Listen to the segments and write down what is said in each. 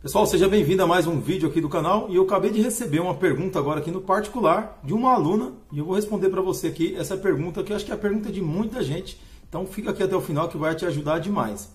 Pessoal, seja bem-vindo a mais um vídeo aqui do canal e eu acabei de receber uma pergunta agora aqui no particular de uma aluna e eu vou responder para você aqui essa pergunta que eu acho que é a pergunta de muita gente. Então fica aqui até o final que vai te ajudar demais.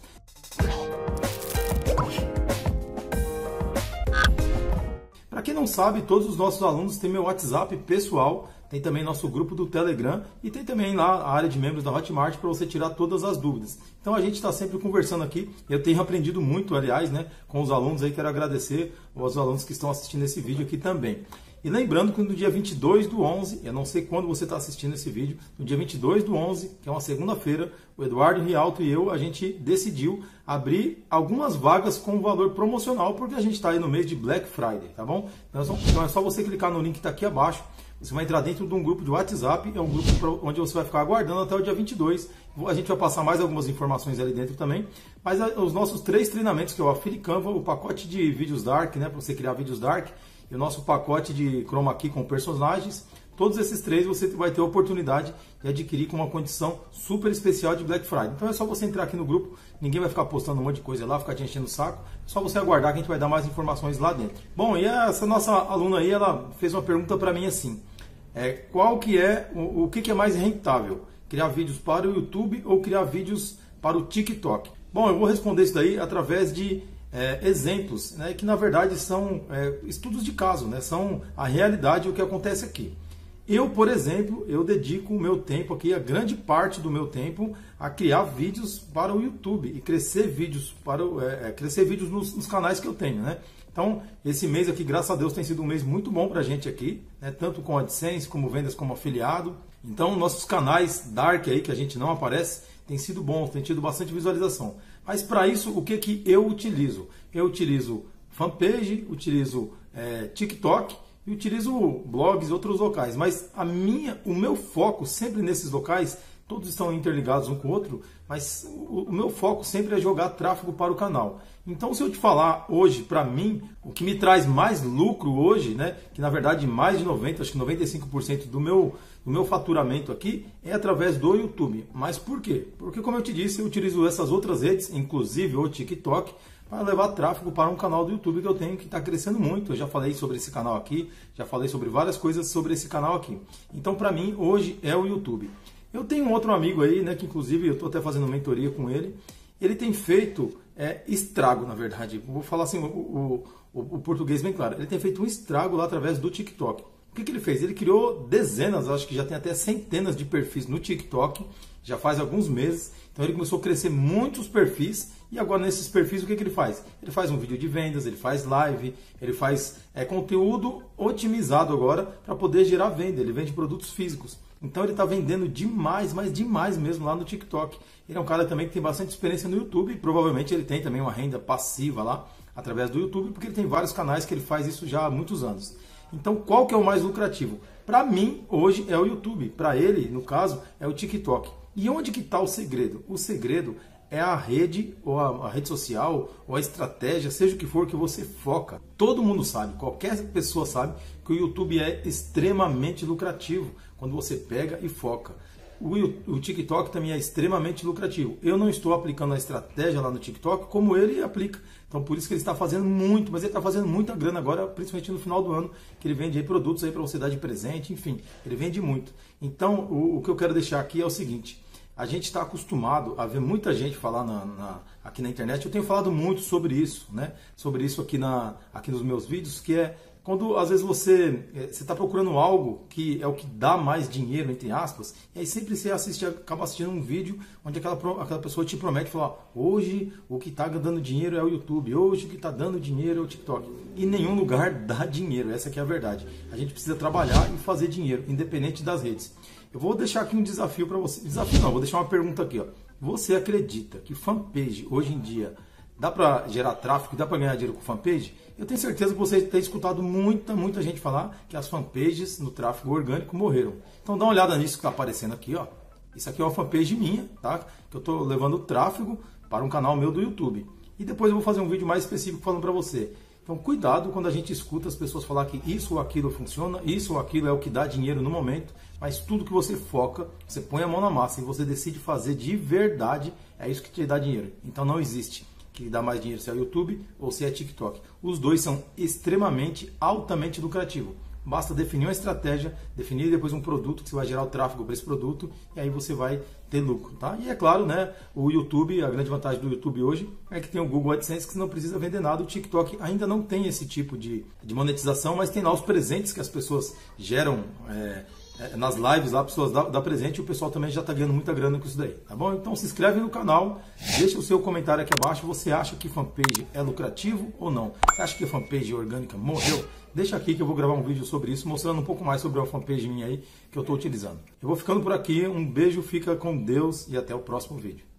Para quem não sabe, todos os nossos alunos têm meu WhatsApp pessoal tem também nosso grupo do Telegram e tem também lá a área de membros da Hotmart para você tirar todas as dúvidas. Então a gente está sempre conversando aqui. Eu tenho aprendido muito, aliás, né, com os alunos aí. Quero agradecer aos alunos que estão assistindo esse vídeo aqui também. E lembrando que no dia 22 do 11, eu não sei quando você está assistindo esse vídeo, no dia 22 do 11, que é uma segunda-feira, o Eduardo Rialto e eu, a gente decidiu abrir algumas vagas com valor promocional, porque a gente está aí no mês de Black Friday, tá bom? Então é só você clicar no link que está aqui abaixo, você vai entrar dentro de um grupo de WhatsApp, é um grupo onde você vai ficar aguardando até o dia 22. A gente vai passar mais algumas informações ali dentro também. Mas os nossos três treinamentos, que é o Affiliate Canva, o pacote de vídeos Dark, né, para você criar vídeos Dark, e o nosso pacote de Chroma Key com personagens, todos esses três você vai ter a oportunidade de adquirir com uma condição super especial de Black Friday. Então é só você entrar aqui no grupo, ninguém vai ficar postando um monte de coisa lá, ficar te enchendo o saco, é só você aguardar que a gente vai dar mais informações lá dentro. Bom, e essa nossa aluna aí, ela fez uma pergunta para mim assim, é, qual que é o, o que, que é mais rentável? Criar vídeos para o YouTube ou criar vídeos para o TikTok? Bom, eu vou responder isso daí através de é, exemplos, né, que na verdade são é, estudos de caso, né, são a realidade o que acontece aqui. Eu, por exemplo, eu dedico o meu tempo aqui, a grande parte do meu tempo, a criar vídeos para o YouTube e crescer vídeos para é, é crescer vídeos nos, nos, canais que eu tenho, né? Então, esse mês aqui, graças a Deus, tem sido um mês muito bom para a gente aqui, né? tanto com AdSense, como vendas como afiliado. Então, nossos canais Dark aí, que a gente não aparece, tem sido bons, tem tido bastante visualização. Mas para isso, o que, que eu utilizo? Eu utilizo fanpage, utilizo é, TikTok e utilizo blogs e outros locais. Mas a minha, o meu foco sempre nesses locais todos estão interligados um com o outro, mas o, meu foco sempre é jogar tráfego para o canal. Então, se eu te falar hoje, para mim, o que me traz mais lucro hoje, né, que na verdade mais de 90, acho que 95% do meu, do meu faturamento aqui é através do YouTube. Mas por quê? Porque, como eu te disse, eu utilizo essas outras redes, inclusive o TikTok, para levar tráfego para um canal do YouTube que eu tenho que está crescendo muito. Eu já falei sobre esse canal aqui, já falei sobre várias coisas sobre esse canal aqui. Então, para mim, hoje é o YouTube. Eu tenho um outro amigo aí, né, que inclusive eu estou até fazendo mentoria com ele. Ele tem feito é, estrago, na verdade. Vou falar assim, o, o, o, português bem claro. Ele tem feito um estrago lá através do TikTok. O que, que ele fez? Ele criou dezenas, acho que já tem até centenas de perfis no TikTok, já faz alguns meses. Então ele começou a crescer muitos perfis e agora nesses perfis o que, que ele faz? Ele faz um vídeo de vendas, ele faz live, ele faz é, conteúdo otimizado agora para poder gerar venda. Ele vende produtos físicos. Então ele está vendendo demais, mas demais mesmo lá no TikTok. Ele é um cara também que tem bastante experiência no YouTube e provavelmente ele tem também uma renda passiva lá através do YouTube, porque ele tem vários canais que ele faz isso já há muitos anos. Então qual que é o mais lucrativo? Para mim, hoje é o YouTube. Para ele, no caso, é o TikTok. E onde que está o segredo? O segredo é a rede, ou a, a, rede social, ou a estratégia, seja o que for que você foca. Todo mundo sabe, qualquer pessoa sabe que o YouTube é extremamente lucrativo quando você pega e foca. O, o TikTok também é extremamente lucrativo. Eu não estou aplicando a estratégia lá no TikTok como ele aplica. Então por isso que ele está fazendo muito, mas ele está fazendo muita grana agora, principalmente no final do ano, que ele vende aí produtos aí para você dar de presente, enfim, ele vende muito. Então o, o que eu quero deixar aqui é o seguinte: a gente está acostumado a ver muita gente falar na, na, aqui na internet. Eu tenho falado muito sobre isso, né? Sobre isso aqui, na, aqui nos meus vídeos, que é quando às vezes você está procurando algo que é o que dá mais dinheiro, entre aspas, e aí sempre você assiste, acaba assistindo um vídeo onde aquela, aquela pessoa te promete falar, hoje o que está dando dinheiro é o YouTube, hoje o que está dando dinheiro é o TikTok. E nenhum lugar dá dinheiro, essa é a verdade. A gente precisa trabalhar e fazer dinheiro, independente das redes. Eu vou deixar aqui um desafio para você. Desafio não, vou deixar uma pergunta aqui. Ó. Você acredita que fanpage hoje em dia dá para gerar tráfego, dá para ganhar dinheiro com fanpage? Eu tenho certeza que você tem escutado muita, muita gente falar que as fanpages no tráfego orgânico morreram. Então dá uma olhada nisso que está aparecendo aqui. Ó. Isso aqui é uma fanpage minha, tá? que eu estou levando tráfego para um canal meu do YouTube. E depois eu vou fazer um vídeo mais específico falando para você. Então, cuidado quando a gente escuta as pessoas falar que isso ou aquilo funciona, isso ou aquilo é o que dá dinheiro no momento, mas tudo que você foca, você põe a mão na massa e você decide fazer de verdade, é isso que te dá dinheiro. Então, não existe que dá mais dinheiro, se é o YouTube ou se é TikTok. Os dois são extremamente, altamente lucrativos. Basta definir uma estratégia, definir depois um produto que você vai gerar o tráfego para esse produto e aí você vai ter lucro, tá? E é claro, né, o YouTube, a grande vantagem do YouTube hoje é que tem o Google AdSense que você não precisa vender nada. O TikTok ainda não tem esse tipo de, de monetização, mas tem lá os presentes que as pessoas geram é, nas lives lá, pessoas dá, dá presente o pessoal também já está ganhando muita grana com isso daí, tá bom? Então se inscreve no canal, deixa o seu comentário aqui abaixo. Você acha que fanpage é lucrativo ou não? Você acha que a fanpage orgânica morreu? Deixa aqui que eu vou gravar um vídeo sobre isso, mostrando um pouco mais sobre a fanpage minha aí que eu estou utilizando. Eu vou ficando por aqui, um beijo, fica com Deus e até o próximo vídeo.